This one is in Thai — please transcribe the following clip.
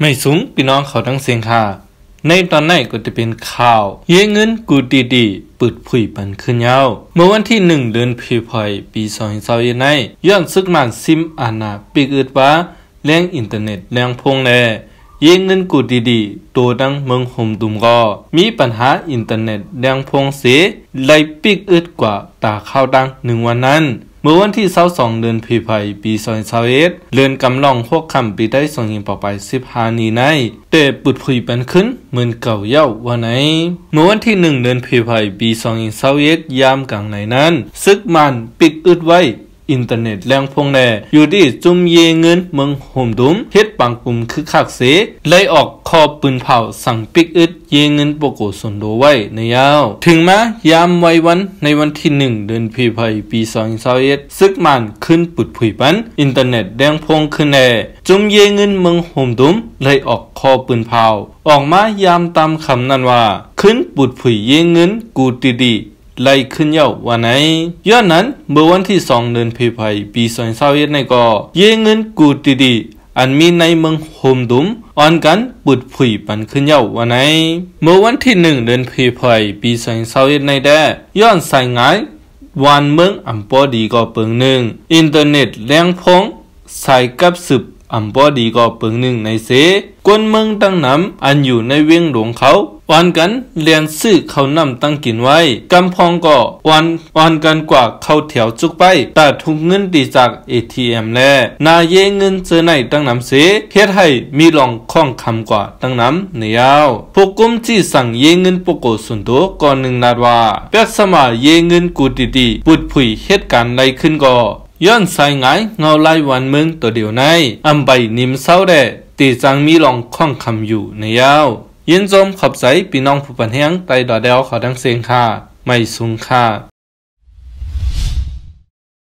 ไม่สูงพี่น้องเขาทั้งเสียงค่ะ ในตอนไหนก็จะเป็นข่าว เยเงินกูดีดีปิดผุยปันขึ้นยาวเมื่อวันที่หนึ่งเดือนพีพอยปีสองพันยี่ในย้อนซึกมันซิมอานาปิกอึดว่าแรงอินเทอร์เน็ตแรงพงแลเยเงินกูดีดีตัวดังเมืองหมดุมก็มีปัญหาอินเทอร์เน็ตแรงพงเสียไลปิกอึดกว่าตาข้าวดังหนึ่งวันนั้น เมื่อวันที่22เดือนพีภัยปี2021เรือนกำลองพวกคำปีได้ส่งยิงปอไป15นีในแต่ปุดพุยเป็นขึ้นเหมือนเก่าเย้าวันไหน เมื่อวันที่ 1 เดือนพีภัยปี2021ยามกลางไหนนั้น ซึกมันปิดอึดไว้ อินเทอร์เน็ตแรงพงแน่อยู่ที่จุมเยเงินเมืองโฮมดุมเฮ็ดปังปุ่มคือคักเสไล่ออกคอปืนเผาสั่งปิกอึดเยเงินโปโกสนโดไว้ในยาว ถึงมายามไววันในวันที่หนึ่งเดือนพีภัยปีสองสาเอ็ดซึกมันขึ้นปุดผุยปัน อินเทอร์เน็ตแดงพงขึ้นแน่จุมเยเงินเมืองโฮมดุมไล่ออกคอปืนเผาออกมายามตามคำนั้นว่า ขึ้นปุดผุยเยเงินกูตีดี ไล่ขึ้นเย้าวันไหนย้อนนั้นเมื่อวันที่สองเดือนพีภัยปีสองเศร้าเอ็ดในก็เยเงินกูตีดีอันมีในเมืองโฮมดุมอ่อนกันปุดผุยปันขึ้นเย้าวันไหนเมื่อวันที่หนึ่งเดือนพีภัยปีสองเศร้าเอ็ดในแด้ย้อนใส่งายวันเมืองอัมปอดีก็เปิงหนึ่งอินเทอร์เน็ตแรงพงใส่กับสืบ อัมปอดีก็เปิงหนึ่งในเสกวนเมืองตั้งน้ำอันอยู่ในเวียงหลวงเขาวันกันเรียนซื้อเขานำตั้งกินไว้กำพองก็วันวันกันกว่าเขาแถวจุกไปแต่ทุกเงินดีจาก ATM แน่นาเยเงินเจอในตั้งน้ำเสเฮ็ดให้มีลองข้องคำกว่าตั้งน้ำในยวพวกกุมที่สั่งเยเงินปกโกสุนโตก่อนหนึ่งนาดว่าเปียกสมาเยเงินกูดีดีปุดผุยเหตุการณ์ใดขึ้นก็ ย้อนสายไงเงาไล่วันเมืองตัวเดียวในอำใบนิมเศร้าแดตีจังมีลองข้องคำอยู่ในยาวยินจมขอบใจพี่น้องผู้ปันแห้งไตดอเดลขอดังเสียงค่ะไม่สูงค่ะ